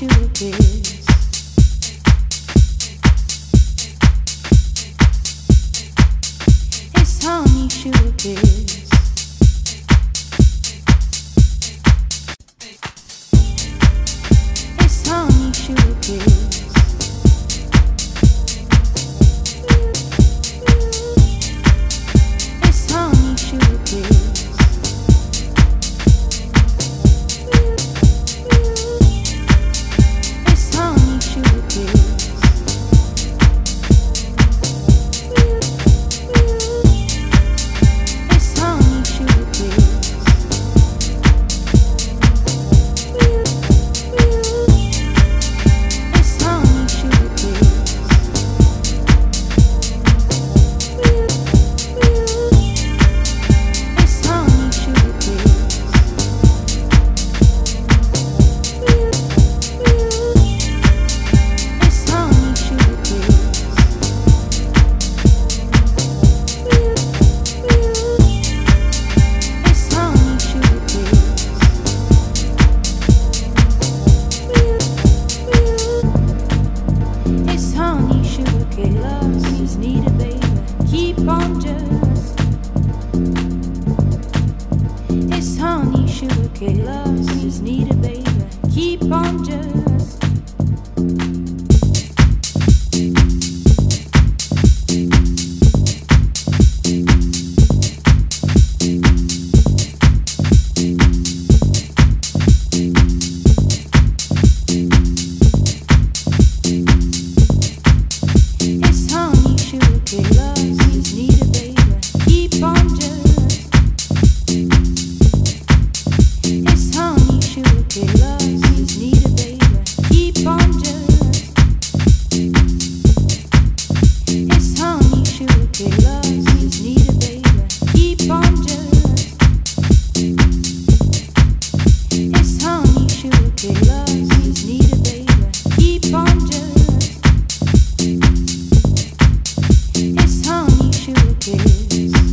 you. It's honey, you. honey, sugar kiss. Love need a baby. Keep on just. kisses